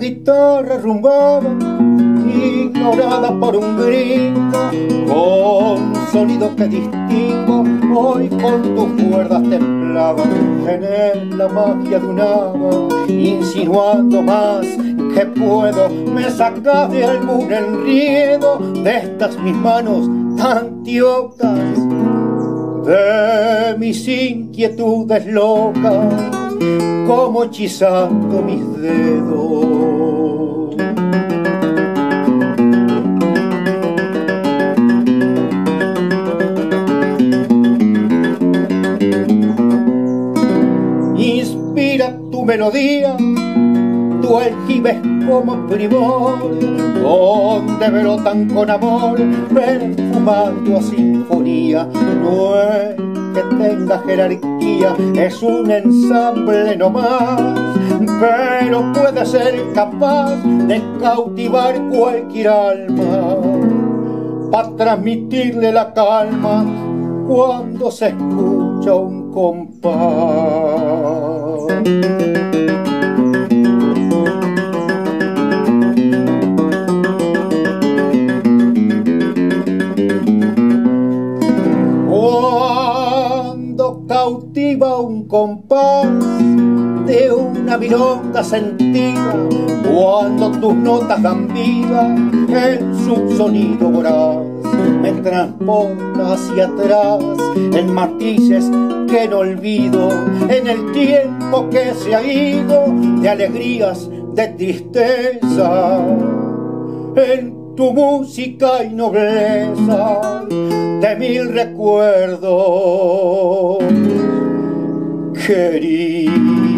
guitarra rumbada, ignorada por un gringo, con sonido que distingo, hoy con tus cuerdas templadas, en la magia de un hada, insinuando más que puedo, me sacas de algún enriedo de estas mis manos tan tiocas, de mis inquietudes locas, como hechizando mis dedos. Inspira tu melodía tu aljibes como primor, donde brotan con amor, perfumando a sinfonía. Es que tenga jerarquía, es un ensamble nomás, pero puede ser capaz de cautivar cualquier alma, para transmitirle la calma cuando se escucha un compás. Cautiva un compás de una milonga sentida cuando tus notas dan vida en su sonido voraz. Me transporta hacia atrás en matices que no olvido en el tiempo que se ha ido de alegrías de tristeza. En tu música y nobleza de mil recuerdos, querido.